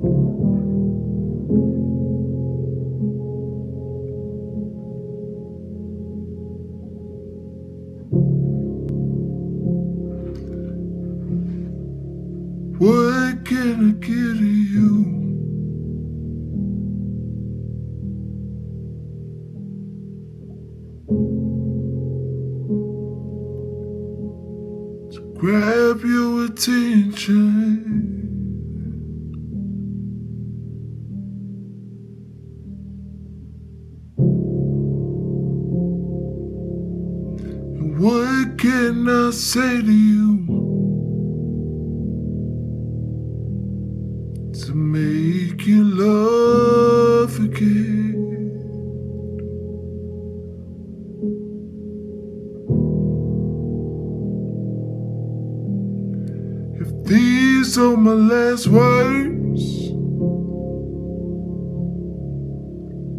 What can I to you? To grab your attention. What can I say to you? to make you love again. If these are my last words,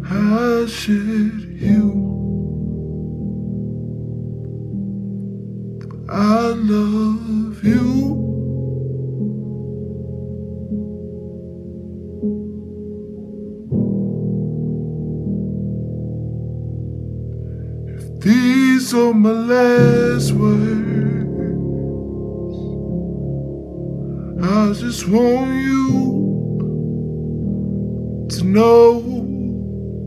how should you? I love you. If these are my last words. I just want you to know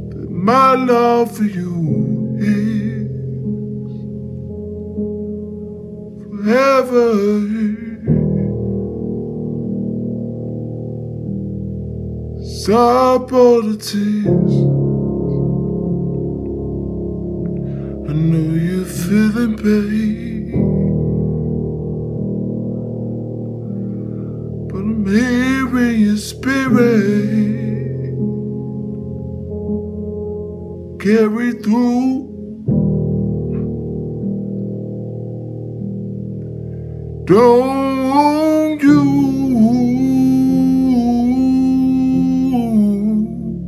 that my love for you is forever. Stop all the tears. I know you're feeling pain, but I'm hearing your spirit carry through. Don't you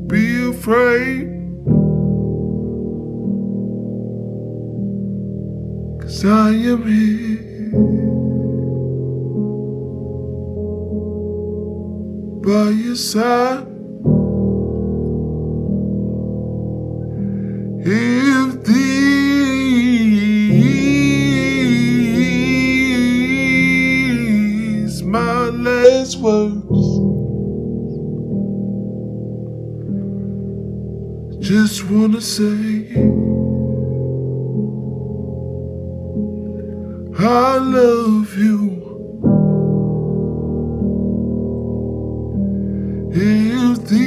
be afraid. Cause I am here by your side. Just wanna say. I love you. If these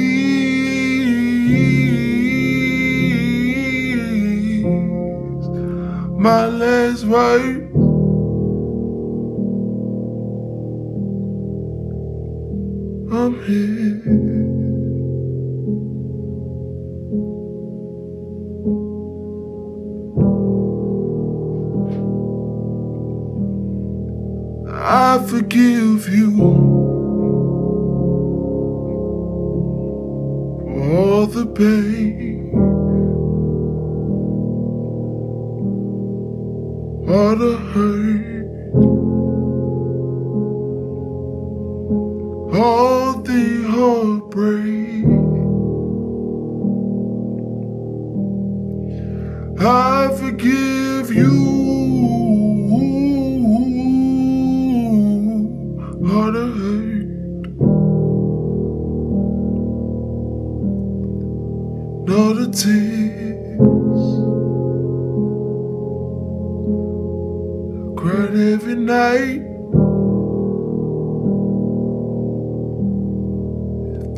my last words, I'm here. I forgive you. For all the pain, all the hurt, all the heartbreak. I forgive tears. I cried every night.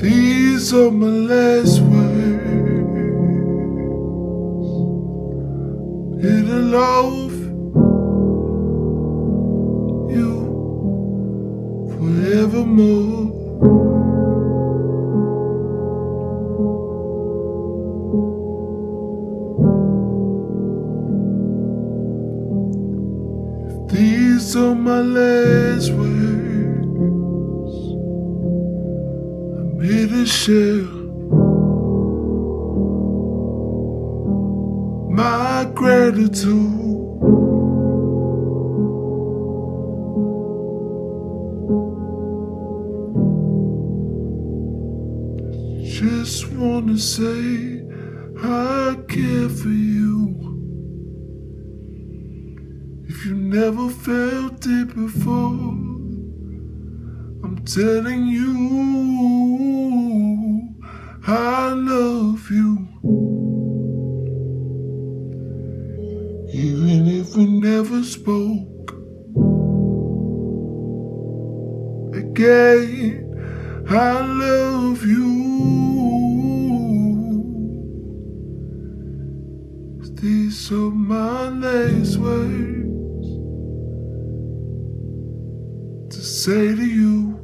These are my last words. It'll love you forevermore. Are my last words. I'm here to share my gratitude. just wanna say I care for you. If you never felt it before, I'm telling you I love you. Even if we never spoke again, I love you. These are my last words say to you.